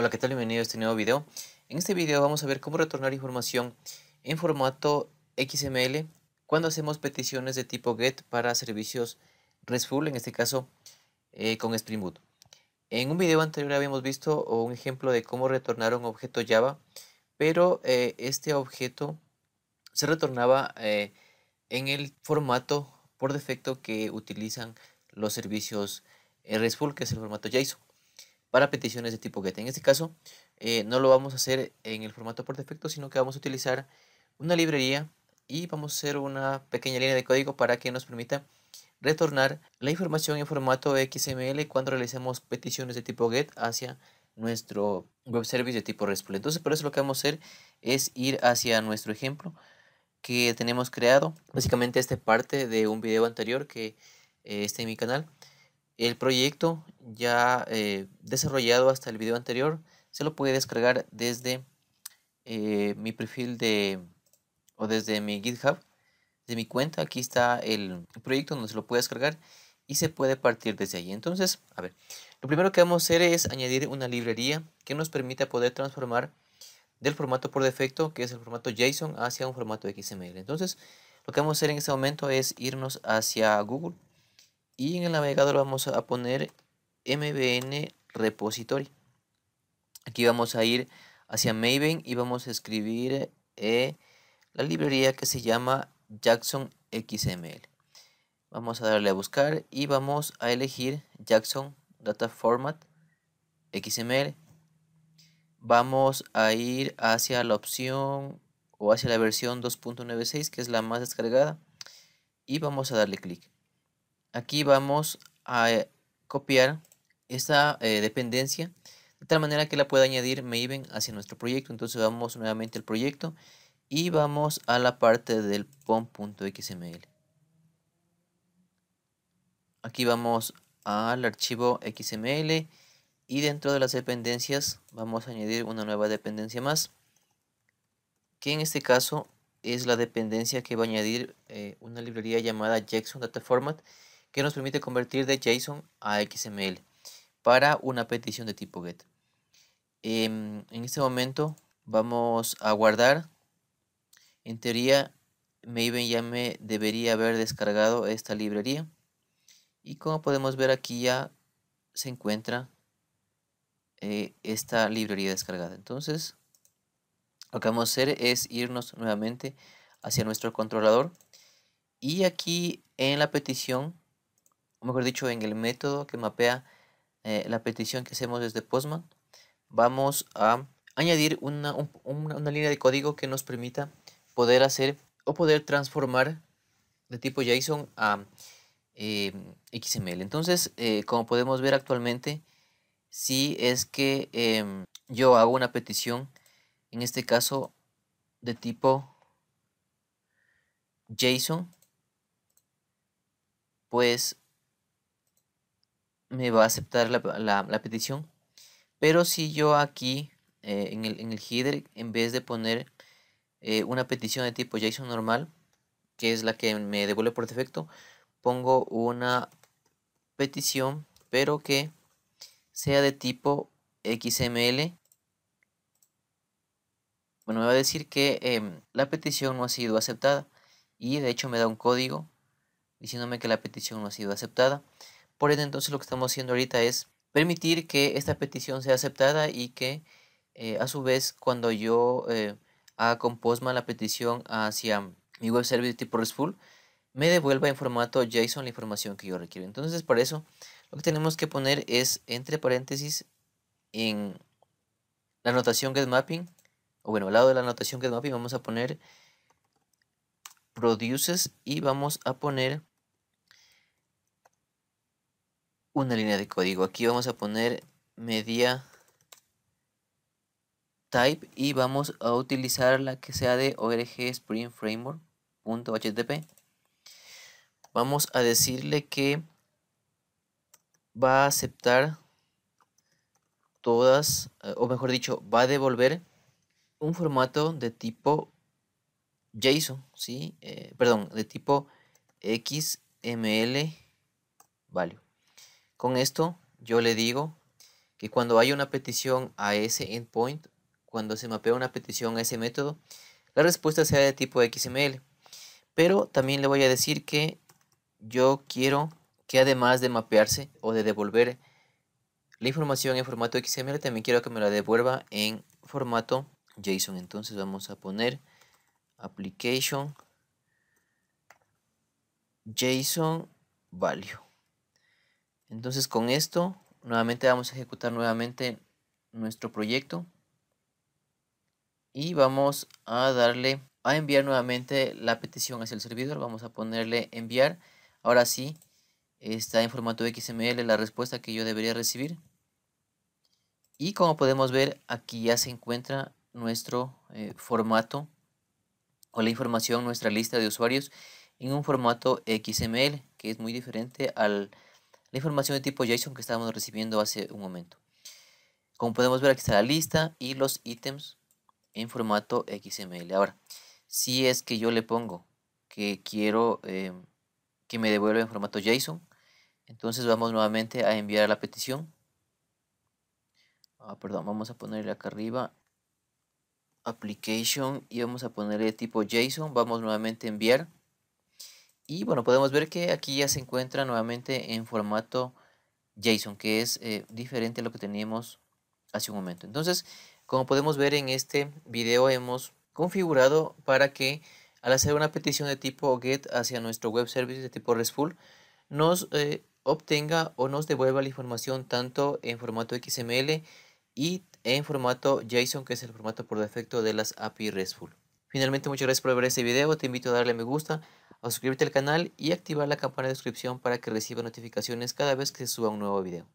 Hola, ¿qué tal? Bienvenido a este nuevo video. En este video vamos a ver cómo retornar información en formato XML cuando hacemos peticiones de tipo GET para servicios RESTful, en este caso eh, con Spring Boot. En un video anterior habíamos visto un ejemplo de cómo retornar un objeto Java, pero eh, este objeto se retornaba eh, en el formato por defecto que utilizan los servicios RESTful, que es el formato JSON para peticiones de tipo GET. En este caso, eh, no lo vamos a hacer en el formato por defecto, sino que vamos a utilizar una librería y vamos a hacer una pequeña línea de código para que nos permita retornar la información en formato XML cuando realicemos peticiones de tipo GET hacia nuestro web service de tipo RESTful. Entonces, por eso lo que vamos a hacer es ir hacia nuestro ejemplo que tenemos creado. Básicamente, esta parte de un video anterior que eh, está en mi canal. El proyecto ya eh, desarrollado hasta el video anterior se lo puede descargar desde eh, mi perfil de o desde mi GitHub, de mi cuenta. Aquí está el proyecto donde se lo puede descargar y se puede partir desde ahí. Entonces, a ver, lo primero que vamos a hacer es añadir una librería que nos permita poder transformar del formato por defecto, que es el formato JSON, hacia un formato XML. Entonces, lo que vamos a hacer en este momento es irnos hacia Google y en el navegador vamos a poner mbn repository. Aquí vamos a ir hacia Maven y vamos a escribir eh, la librería que se llama Jackson XML vamos a darle a buscar y vamos a elegir Jackson Data Format XML vamos a ir hacia la opción o hacia la versión 2.96 que es la más descargada y vamos a darle clic aquí vamos a eh, copiar esta eh, dependencia de tal manera que la pueda añadir Maven hacia nuestro proyecto. Entonces vamos nuevamente al proyecto y vamos a la parte del pom.xml. Aquí vamos al archivo XML y dentro de las dependencias vamos a añadir una nueva dependencia más que en este caso es la dependencia que va a añadir eh, una librería llamada Jackson Data Format que nos permite convertir de JSON a XML para una petición de tipo GET. Em, en este momento vamos a guardar. En teoría, Maven ya me debería haber descargado esta librería. Y como podemos ver aquí ya se encuentra eh, esta librería descargada. Entonces, lo que vamos a hacer es irnos nuevamente hacia nuestro controlador. Y aquí en la petición o mejor dicho, en el método que mapea eh, la petición que hacemos desde Postman, vamos a añadir una, línea de código que nos permita poder hacer o poder transformar de tipo JSON a eh, XML. Entonces, eh, como podemos ver actualmente, si es que em, yo hago una petición, en este caso de tipo JSON, pues me va a aceptar la, petición. Pero si yo aquí eh, en, el, header, en vez de poner eh, una petición de tipo JSON normal, que es la que me devuelve por defecto, pongo una petición, pero que sea de tipo XML. Bueno, me va a decir que em, la petición no ha sido aceptada y de hecho me da un código diciéndome que la petición no ha sido aceptada. Por ende, entonces lo que estamos haciendo ahorita es permitir que esta petición sea aceptada y que eh, a su vez cuando yo eh, haga con Postman la petición hacia mi web service tipo RESTful, me devuelva en formato JSON la información que yo requiero. Entonces, para eso, lo que tenemos que poner es entre paréntesis en la notación getMapping, o bueno, al lado de la notación getMapping vamos a poner produces y vamos a poner una línea de código. Aquí vamos a poner media type y vamos a utilizar la que sea de org spring framework.htp. Vamos a decirle que va a aceptar todas, eh, o mejor dicho, va a devolver un formato de tipo JSON, ¿sí? Eh, perdón, de tipo XML value. Con esto yo le digo que cuando haya una petición a ese endpoint, cuando se mapea una petición a ese método, la respuesta sea de tipo XML. Pero también le voy a decir que yo quiero que además de mapearse o de devolver la información en formato XML, también quiero que me la devuelva en formato JSON. Entonces vamos a poner application JSON value. Entonces con esto nuevamente vamos a ejecutar nuevamente nuestro proyecto y vamos a darle a enviar nuevamente la petición hacia el servidor. Vamos a ponerle enviar. Ahora sí, está en formato XML la respuesta que yo debería recibir. Y como podemos ver, aquí ya se encuentra nuestro eh, formato o la información, nuestra lista de usuarios en un formato XML, que es muy diferente a la información de tipo JSON que estábamos recibiendo hace un momento. Como podemos ver, aquí está la lista y los ítems en formato XML. Ahora, si es que yo le pongo que quiero eh, que me devuelva en formato JSON, entonces vamos nuevamente a enviar la petición. Ah, perdón, vamos a ponerle acá arriba application y vamos a ponerle tipo JSON. Vamos nuevamente a enviar. Y bueno, podemos ver que aquí ya se encuentra nuevamente en formato JSON, que es eh, diferente a lo que teníamos hace un momento. Entonces, como podemos ver en este video hemos configurado para que al hacer una petición de tipo GET hacia nuestro web service de tipo RESTful nos eh, obtenga o nos devuelva la información tanto en formato XML y en formato JSON que es el formato por defecto de las API RESTful. Finalmente muchas gracias por ver este video, te invito a darle me gusta, a suscribirte al canal y activar la campana de suscripción para que reciba notificaciones cada vez que suba un nuevo video.